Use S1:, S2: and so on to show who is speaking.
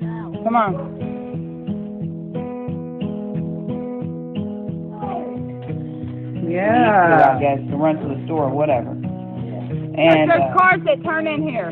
S1: house.
S2: Come on. Yeah.
S3: I guess to run to the store or whatever. And
S2: there's
S3: uh,
S2: cars that turn in here.